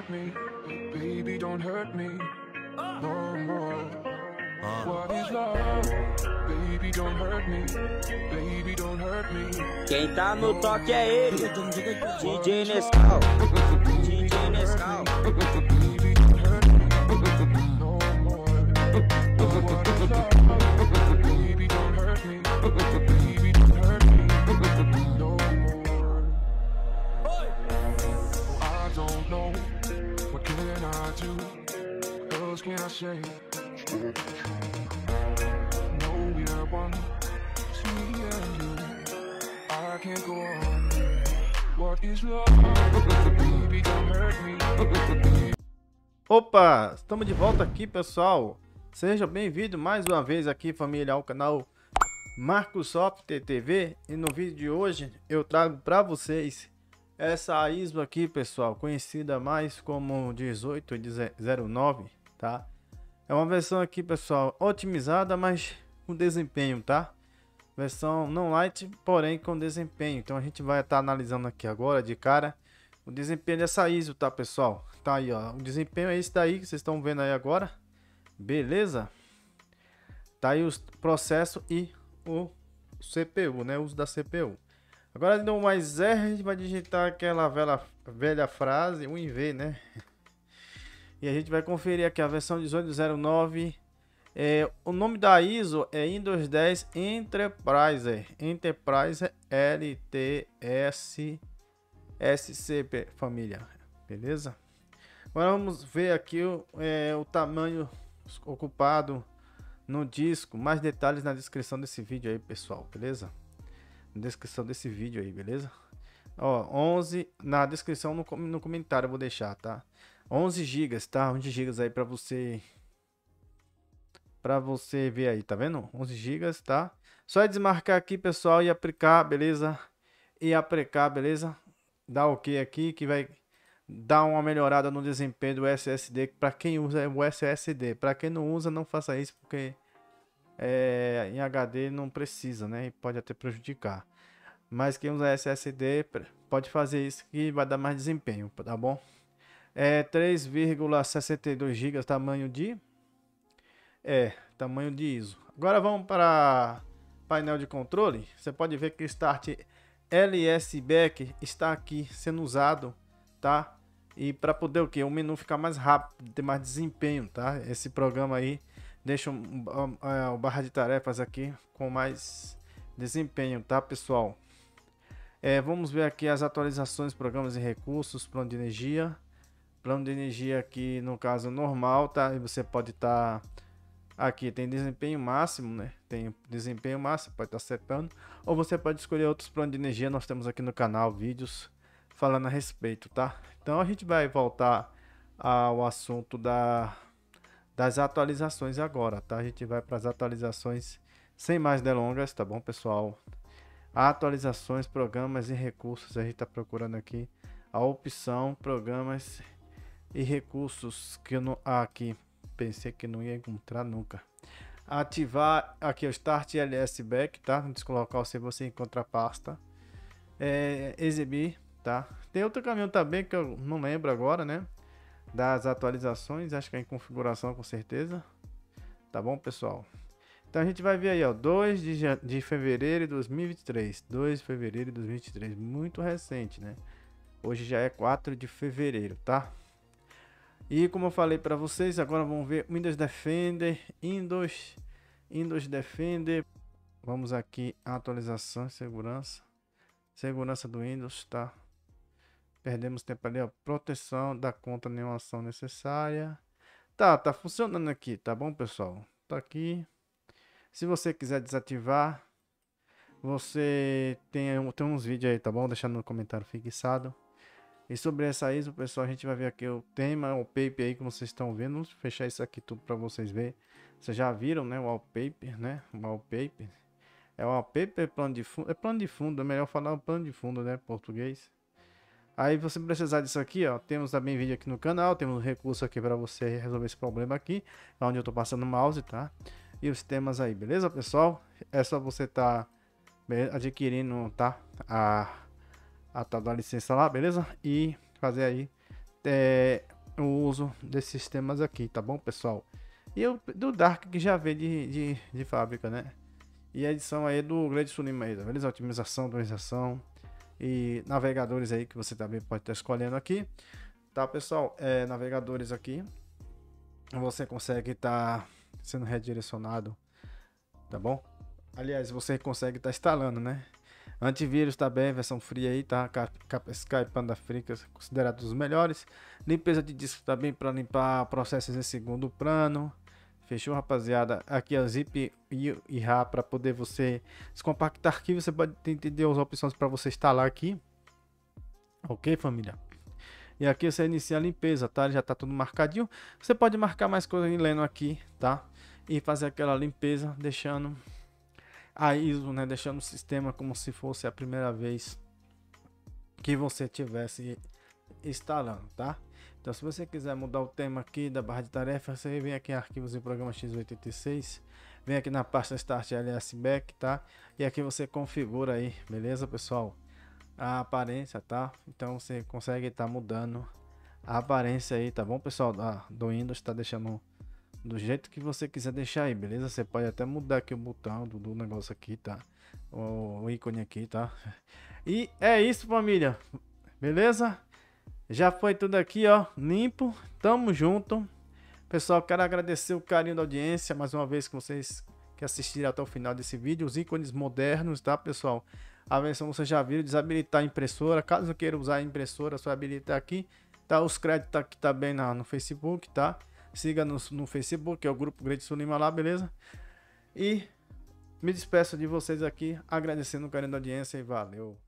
hurt me, baby, don't hurt me no more. What is love? Baby, don't hurt me, baby, don't hurt me. Quem tá no toque é ele, DJ Nescau, DJ Nescau. Baby, don't hurt me no more. What is love? Baby, don't hurt me, say? No, one, it's me and you. I can't go on. What is love? Baby, don't hurt me. Opa, estamos de volta aqui, pessoal. Seja bem-vindo mais uma vez aqui, família, ao canal Software TV. E no vídeo de hoje eu trago para vocês essa ISO aqui, pessoal, conhecida mais como 1809, tá? É uma versão aqui, pessoal, otimizada, mas com desempenho, tá? Versão não light, porém com desempenho. Então a gente vai estar analisando aqui agora de cara o desempenho dessa ISO, tá, pessoal? Tá aí, ó. O desempenho é esse daí que vocês estão vendo aí agora. Beleza? Tá aí o processo e o CPU, né? O uso da CPU. Agora no mais R, a gente vai digitar aquela velha, velha frase, o INV, né? E a gente vai conferir aqui a versão 1809. É, o nome da ISO é Windows 10 Enterprise. Enterprise LTS SCP família. Beleza? Agora vamos ver aqui o, é, o tamanho ocupado no disco. Mais detalhes na descrição desse vídeo aí, pessoal. Beleza? Na descrição desse vídeo aí, beleza? Ó, 11 na descrição no, no comentário eu vou deixar, tá? 11 GB, tá? 11 GB aí para você para você ver aí, tá vendo? 11 GB, tá? Só é desmarcar aqui, pessoal, e aplicar, beleza? E aplicar, beleza? Dá OK aqui que vai dar uma melhorada no desempenho do SSD para quem usa o SSD. Para quem não usa, não faça isso porque é, em HD não precisa, né? E pode até prejudicar. Mas quem usa SSD pode fazer isso que vai dar mais desempenho, tá bom? É 3,62 GB tamanho de é, tamanho de ISO. Agora vamos para painel de controle. Você pode ver que o Start LS Back está aqui sendo usado, tá? E para poder o que? O menu ficar mais rápido, ter mais desempenho, tá? Esse programa aí deixa um, o barra de tarefas aqui com mais desempenho, tá, pessoal? É, vamos ver aqui as atualizações, programas e recursos, plano de energia. Plano de energia aqui no caso normal, tá? E você pode estar tá... aqui tem desempenho máximo, né? Tem desempenho máximo, pode estar tá setando, ou você pode escolher outros planos de energia. Nós temos aqui no canal vídeos falando a respeito, tá? Então a gente vai voltar ao assunto da das atualizações agora, tá? A gente vai para as atualizações sem mais delongas, tá bom, pessoal? Atualizações, programas e recursos. A gente está procurando aqui a opção programas e recursos que eu não aqui pensei que não ia encontrar nunca. Ativar aqui o Start LS Back, tá? Descolocar se você encontra a pasta. É, exibir, tá? Tem outro caminho também que eu não lembro agora, né? Das atualizações, acho que é em configuração com certeza. Tá bom, pessoal? Então a gente vai ver aí, ó, 2 de, de fevereiro de 2023. 2 de fevereiro de 2023, muito recente, né? Hoje já é 4 de fevereiro, tá? E como eu falei para vocês, agora vamos ver Windows Defender, Windows, Windows Defender. Vamos aqui atualização, segurança, segurança do Windows, tá? Perdemos tempo ali, ó, proteção da conta, nenhuma ação necessária. Tá, tá funcionando aqui, tá bom, pessoal? Tá aqui. Se você quiser desativar, você tem, tem uns vídeos aí, tá bom? Deixar no comentário fixado. E sobre essa ISO, pessoal, a gente vai ver aqui o tema, o paper aí, como vocês estão vendo. Vamos fechar isso aqui tudo para vocês verem. Vocês já viram, né? O wallpaper, né? O wallpaper. É o wallpaper, plano de fundo. É plano de fundo, é melhor falar plano de fundo, né? Português. Aí você precisar disso aqui, ó. Temos também vídeo aqui no canal. Temos um recurso aqui para você resolver esse problema aqui. Onde eu tô passando o mouse, tá? E os temas aí, beleza, pessoal? É só você tá adquirindo, tá? A a tal da licença lá, beleza? E fazer aí é, o uso desses sistemas aqui, tá bom, pessoal? E o do Dark que já veio de, de, de fábrica, né? E a edição aí do Gleidson Lima aí, tá beleza? Otimização, atualização e navegadores aí que você também pode estar escolhendo aqui. Tá, pessoal? É, navegadores aqui. Você consegue estar sendo redirecionado, tá bom? Aliás, você consegue estar instalando, né? Antivírus também, versão fria aí, tá? Skype Panda Africa, considerado os melhores. Limpeza de disco também para limpar processos em segundo plano. Fechou, rapaziada? Aqui a zip e, e RA para poder você descompactar arquivos. Você pode entender as opções para você instalar aqui. Ok, família? E aqui você inicia a limpeza, tá? Já tá tudo marcadinho. Você pode marcar mais coisas em Leno aqui, tá? E fazer aquela limpeza, deixando a ISO, né? Deixando o sistema como se fosse a primeira vez que você tivesse instalando, tá? Então, se você quiser mudar o tema aqui da barra de tarefa, você vem aqui em arquivos e programa x86, vem aqui na pasta Start LS Back, tá? E aqui você configura aí, beleza, pessoal? A aparência, tá? Então, você consegue estar tá mudando a aparência aí, tá bom, pessoal? Da, do Windows, tá deixando do jeito que você quiser deixar aí, beleza? Você pode até mudar aqui o botão do, do negócio aqui, tá? O, o, ícone aqui, tá? E é isso, família. Beleza? Já foi tudo aqui, ó, limpo. Tamo junto. Pessoal, quero agradecer o carinho da audiência mais uma vez que vocês que assistiram até o final desse vídeo. Os ícones modernos, tá, pessoal? A versão você já viu, desabilitar a impressora. Caso queira usar a impressora, só habilitar aqui. Tá, os créditos aqui também tá no Facebook, tá? Siga no, Facebook, é o Grupo Grande Sulima lá, beleza? E me despeço de vocês aqui, agradecendo o carinho da audiência e valeu!